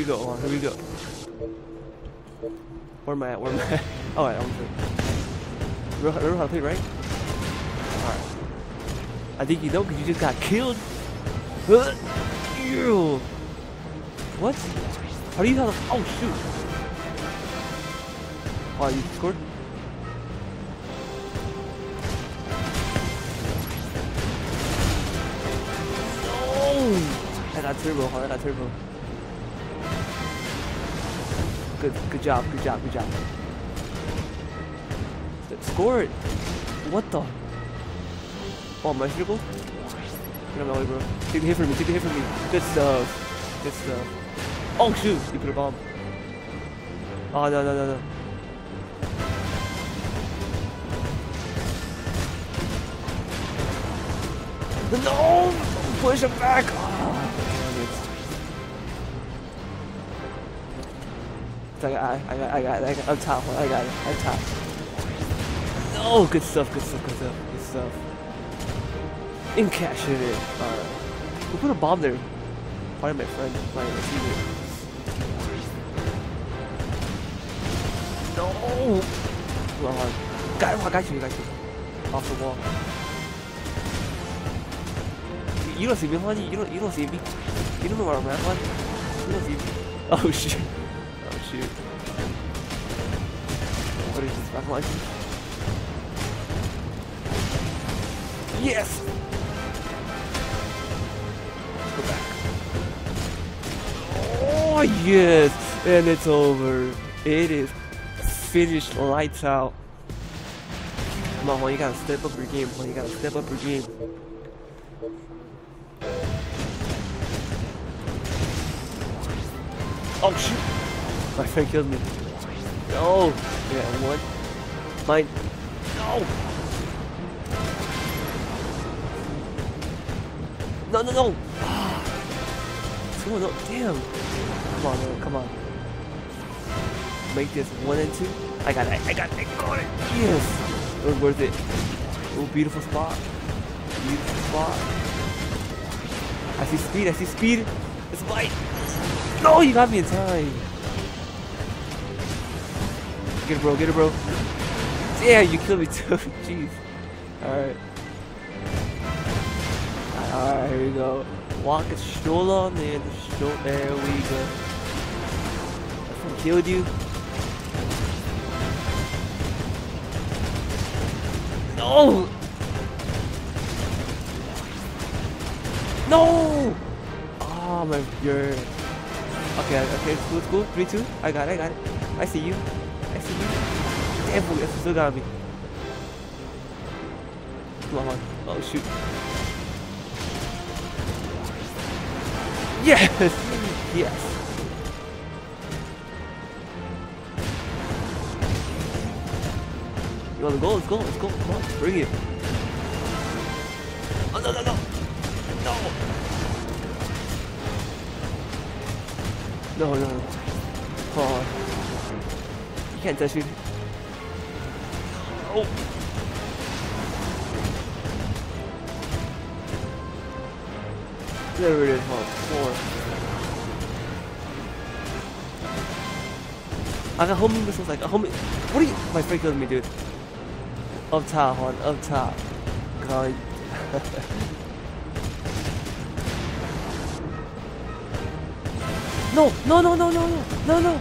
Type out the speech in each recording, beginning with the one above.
we go. Oh, here we go. Where am I at? Where am I at? Oh, I'm good. Remember how to play, right? Alright. I think you know because you just got killed. Ew. What? How do you have Oh, shoot. Oh, you scored? No! I got turbo. I got turbo. Good, good job, good job, good job. Score it! What the? Oh, my circle? Get out my way, bro. Take the hit from me, take the hit from me. Good stuff. Good stuff. Oh, shoot! You put a bomb. Oh, no, no, no, no. No! Push him back! I got, I got, I got, I got, I'm top. I got it. I'm top. No, good stuff, good stuff, good stuff, good stuff. Encash it. Alright. Who put a bomb there? Probably my friend. My teammate. No! Got him, I got you, I got you. Off the wall. You don't see me, honey. You don't. You don't see me. You don't know where I'm at, honey. You don't see me. Oh shit. Shoot. What is this back line? Yes. Go back. Oh yes, and it's over. It is finished. Lights out. Come on, Juan, you gotta step up your game. Juan, you gotta step up your game. Oh shoot! My friend killed me. No! Yeah, one. Mine. No! No, no, no! Going on? Damn! Come on, man, come on. Make this one and two. I got it, I got it, I got it! Yes! It was worth it. Oh, beautiful spot. Beautiful spot. I see speed, I see speed. It's mine. No, you got me in time. Get it, bro. Get it, bro. Damn, you killed me too. Jeez. Alright. Alright, here we go. Walk it stroll on in. Stroll. There we go. I killed you. No! No! Oh my god. Okay, okay, it's cool, cool. 3 2. I got it, I got it. I see you. Damn, fool, that's still got me. Come on. Oh, shoot. Yes! Yes! You want to go? Let's go, let's go. Come on, bring it. Oh, no, no, no! No! No, no, no. He can't touch me. Oh. There it is, four. I got homing missiles like a homing. What are you? My friend killed me, dude. Up top, hon. Up top. God. no, no, no, no, no, no, no,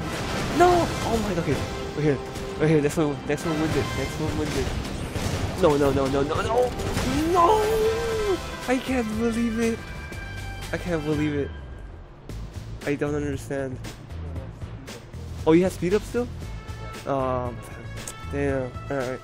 no. Oh my god. Okay. We're here. We're here. Next one, next one wins it. Next one wins it. No, no, no, no, no, no. No! I can't believe it. I can't believe it. I don't understand. Oh, you have speed up still? Um, damn. Alright.